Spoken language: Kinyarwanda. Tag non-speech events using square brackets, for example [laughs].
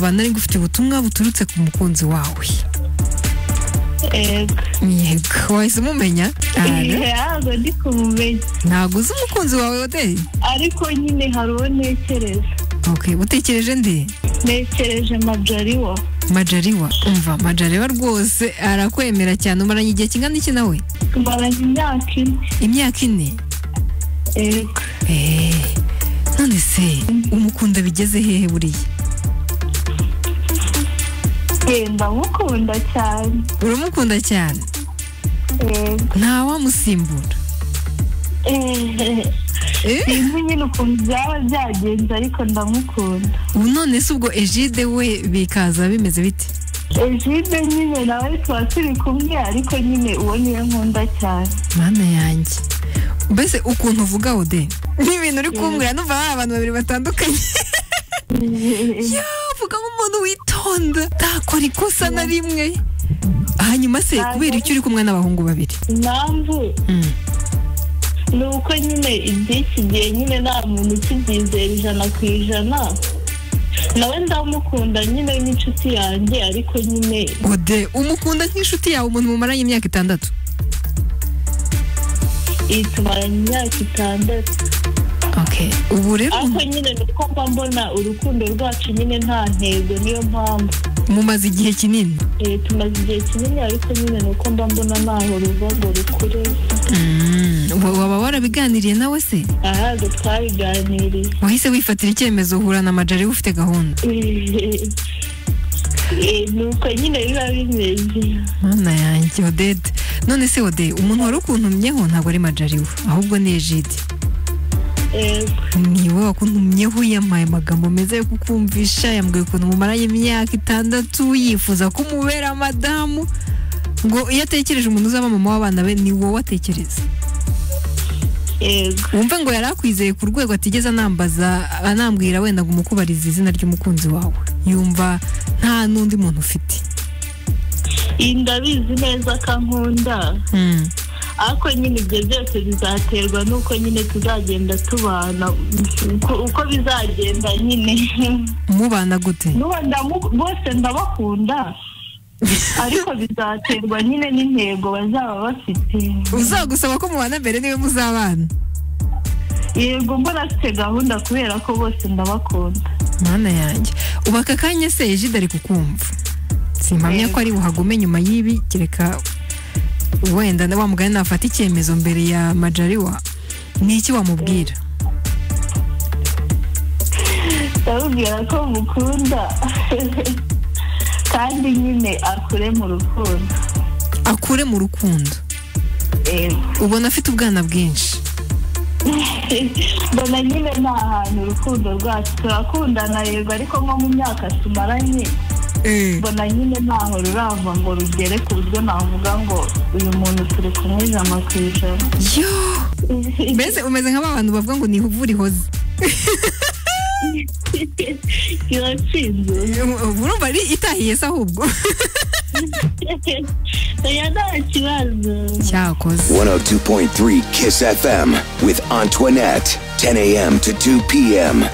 naba nari ngufite ubutumwa buturutse ku mukunzi wawe yego wahise umumenya ntabwo ndi kumumenya ntabwo uzi umukunzi wawe odeli ariko nyine hari uwo ntekereza utekereje ndi ntekereje majariwa majariwa umva majariwa rwose arakwemera cyane umaranye igihe kingana iki nawe tumaranye imyaka ine imyaka ine yego Eh, none se umukunda bigeze hehe buriya genda mukunda cyane. Uramukunda cyane? Yego nta wamusimbura? Eh, Eh? sinzi nyine ukuntu byaba byagenze ariko ndamukunda. Ubu none se ubwo ejide we bikaza bimeze bite? Ejide nyine nawe tuba turi kumwe ariko nyine uwo ni we nkunda cyane. Mana yanjye. Mbese ukuntu uvuga ode n'ibintu uri kumbwira numva hari abantu babiri batandukanye. [laughs] Yavuga nk'umuntu witonda ntakora ikosa na rimwe. Hanyuma se kubera icyo uri kumwe n'abahungu babiri? Impamvu? Mm. ni uko nyine iby'iki gihe nyine nta muntu ukibyizera ijana ku ijana. Nawe ndamukunda nyine n'inshuti yanjye ariko nyine ode umukunda nk'inshuti yawe umuntu mumaranye imyaka itandatu? Iyi tumaranye imyaka itandatu. Ubu rero ariko nyine ni uko mba mbona urukundo rwacu nyine nta ntego niyo mpamvu. Mumaze igihe kinini? Eh, tumaze igihe kinini ariko nyine ni uko mba mbona ntaho ruva ngo rukure. Mm, wa- waba warabiganiriye nawe se? Ahubwo twabiganiriye. Wahise wifatira icyemezo uhura na majari ufite gahunda. [laughs] Eh, ni uko nyine biba bimeze. Mana yanjye odede none se ode umuntu wari ukuntumyeho ntabwo ari majari we ahubwo ni ejide. Ni wowe wakuntumyeho yamaye amagambo meza yo kukumvisha yambwiye ukuntu mumaranye imyaka itandatu yifuza ko umubera madamu ngo iyo atekereje umuntu uzaba mama w'abana be ni wowe atekereza. Wumve ngo yari akwizeye ku rwego atigeze anambaza anambwira wenda ngo umukubarize izina ry'umukunzi wawe. Yumva nta n'undi muntu ufite. Iyi ndabizi neza ko ankunda. Mm. Ariko nyine ibyo byose bizaterwa n'uko nyine tuzagenda tubana. Uko- bizagenda nyine. [laughs] Mubana gute? Bose ndabakunda. [laughs] Ariko bizaterwa nyine n'intego bazaba bafite. Uzagusaba ko mubana mbere ni we muzabana? Yego mbona afite gahunda kubera ko bose ndabakunda. Mana yanjye. Ubu aka kanya se ejide ari kukumva. Simpamya ko ari buhagume nyuma y'ibi. Kereka wenda wa mugani nafata icyemezo mbere ya majariwa ni iki wamubwira? Ndabubwira ko mukunda. Kandi nyine akure mu rukundo. Akure mu rukundo? Ubona afite ubwana bwinshi? Mbona nyine nta hantu urukundo rwacu turakundana yego ariko nko mu myaka tumaranye mbona nyine ntaho rurava ngo rugere ku buryo navuga ngo uyu muntu turi kumwe ijana ku ijana mbese umeze nk'aba bantu bavuga ngo ni ivu rihoze kiratsinze [laughs] urumva ari itahiye se ahubwo [laughs] oya nta kibazo cyakoze 102.3 Kiss FM with Antoinette. 10 a.m. to 2 p.m.